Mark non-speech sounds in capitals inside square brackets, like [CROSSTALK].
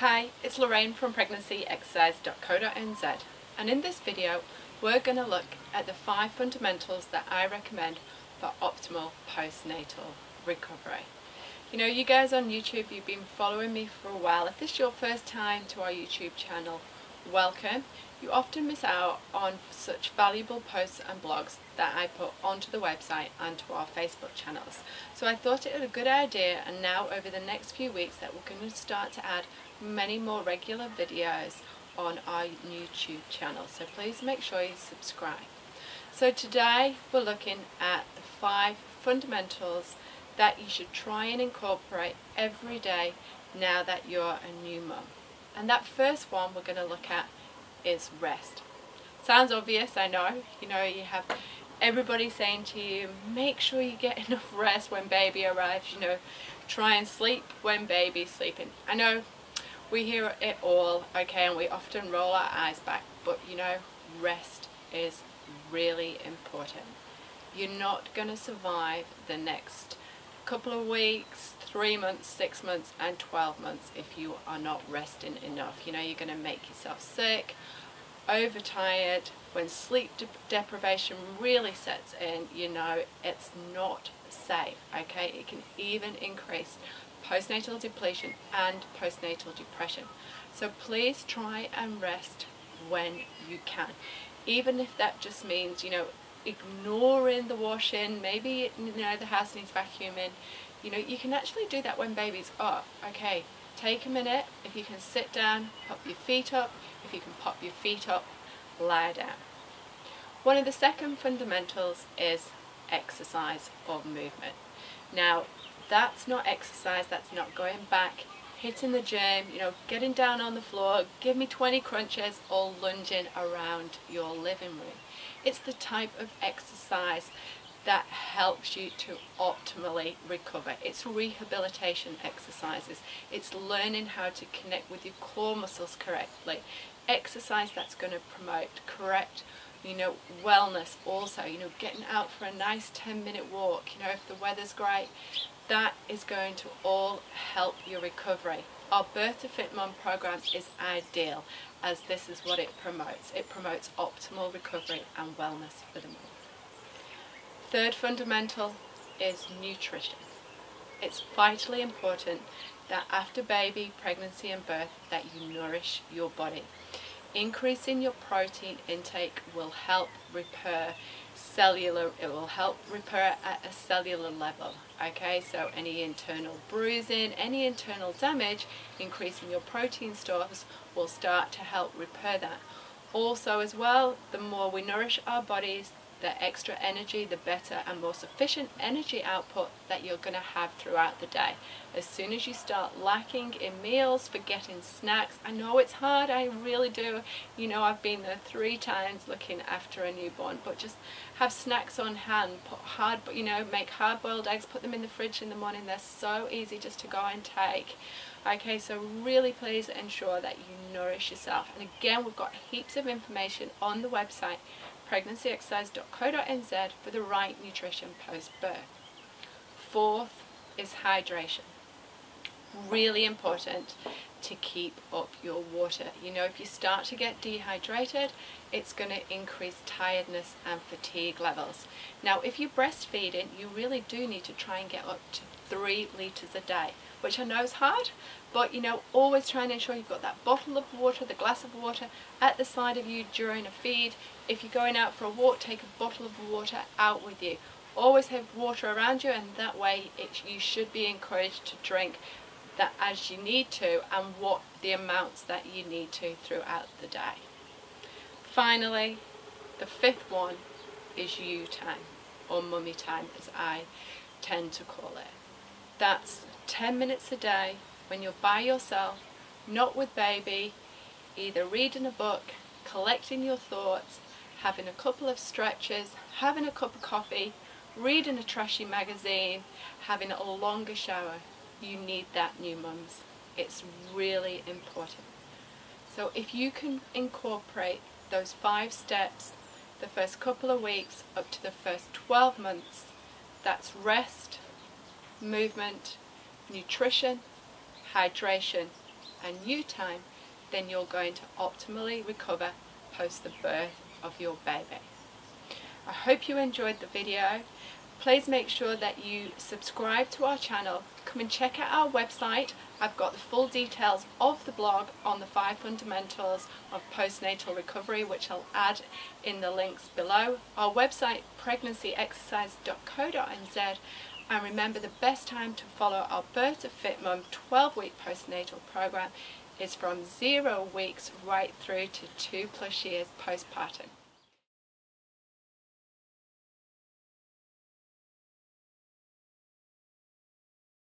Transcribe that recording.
Hi, it's Lorraine from pregnancyexercise.co.nz and in this video we're going to look at the five fundamentals that I recommend for optimal postnatal recovery. You know, you guys on YouTube, you've been following me for a while. If this is your first time to our YouTube channel, welcome. You often miss out on such valuable posts and blogs that I put onto the website and to our Facebook channels. So I thought it a good idea and now over the next few weeks that we're going to start to add many more regular videos on our YouTube channel. So please make sure you subscribe. So today we're looking at the five fundamentals that you should try and incorporate every day now that you're a new mum. And that first one we're going to look at is rest. Sounds obvious, I know. You know, you have everybody saying to you, make sure you get [LAUGHS] enough rest when baby arrives, you know, try and sleep when baby's sleeping. I know we hear it all, okay, and we often roll our eyes back, but you know, rest is really important. You're not going to survive the next couple of weeks, three months, six months and 12 months if you are not resting enough. You know, you're going to make yourself sick, overtired. When sleep de deprivation really sets in, you know, it's not safe, okay? It can even increase postnatal depletion and postnatal depression. So please try and rest when you can. Even if that just means, you know, ignoring the washing, maybe you know the house needs vacuuming, you know, you can actually do that when baby's up. Okay, take a minute, if you can sit down, pop your feet up, if you can pop your feet up, lie down. One of the second fundamentals is exercise or movement. Now, that's not exercise, that's not going back, hitting the gym, you know, getting down on the floor, give me 20 crunches or lunging around your living room. It's the type of exercise that helps you to optimally recover. It's rehabilitation exercises. It's learning how to connect with your core muscles correctly. Exercise that's going to promote correct you know, wellness also, you know, getting out for a nice 10 minute walk, you know, if the weather's great, that is going to all help your recovery. Our Birth to Fit Mum program is ideal as this is what it promotes. It promotes optimal recovery and wellness for the mum. Third fundamental is nutrition. It's vitally important that after baby, pregnancy and birth that you nourish your body. Increasing your protein intake will help repair cellular, it will help repair at a cellular level. Okay, so any internal bruising, any internal damage, increasing your protein stores will start to help repair that. Also as well, the more we nourish our bodies, the extra energy, the better and more sufficient energy output that you're going to have throughout the day. As soon as you start lacking in meals, forgetting snacks, I know it's hard, I really do. You know, I've been there three times looking after a newborn, but just have snacks on hand, put hard, you know, make hard-boiled eggs, put them in the fridge in the morning. They're so easy just to go and take. Okay, so really please ensure that you nourish yourself. And again, we've got heaps of information on the website pregnancyexercise.co.nz for the right nutrition post-birth. Fourth is hydration. Really important to keep up your water. You know, if you start to get dehydrated, it's going to increase tiredness and fatigue levels. Now, if you're breastfeeding, you really do need to try and get up to three litres a day, which I know is hard, but you know, always try and ensure you've got that bottle of water, the glass of water at the side of you during a feed. If you're going out for a walk, take a bottle of water out with you. Always have water around you and that way it, you should be encouraged to drink that as you need to and what the amounts that you need to throughout the day. Finally, the fifth one is you time or mummy time as I tend to call it. That's 10 minutes a day when you're by yourself, not with baby, either reading a book, collecting your thoughts, having a couple of stretches, having a cup of coffee, reading a trashy magazine, having a longer shower. You need that new mums. It's really important. So if you can incorporate those five steps the first couple of weeks up to the first 12 months, that's rest, movement, nutrition, hydration and you time, then you're going to optimally recover post the birth of your baby. I hope you enjoyed the video. Please make sure that you subscribe to our channel. Come and check out our website. I've got the full details of the blog on the five fundamentals of postnatal recovery which I'll add in the links below. Our website pregnancyexercise.co.nz and remember the best time to follow our Birth to Fit Mum 12 week postnatal program is from zero weeks right through to two plus years postpartum.